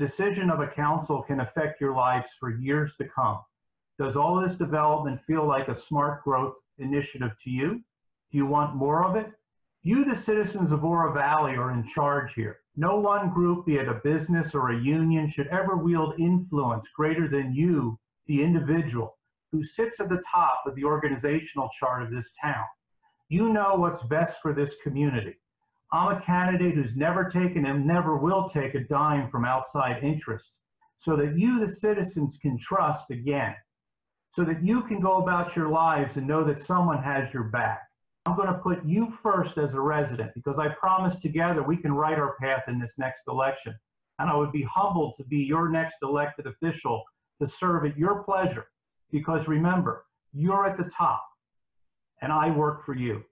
decision of a council can affect your lives for years to come. Does all this development feel like a smart growth initiative to you? Do you want more of it? You, the citizens of Oro Valley, are in charge here. No one group, be it a business or a union, should ever wield influence greater than you, the individual, who sits at the top of the organizational chart of this town. You know what's best for this community. I'm a candidate who's never taken and never will take a dime from outside interests so that you, the citizens, can trust again, so that you can go about your lives and know that someone has your back. I'm going to put you first as a resident because I promise together we can write our path in this next election. And I would be humbled to be your next elected official to serve at your pleasure because remember, you're at the top and I work for you.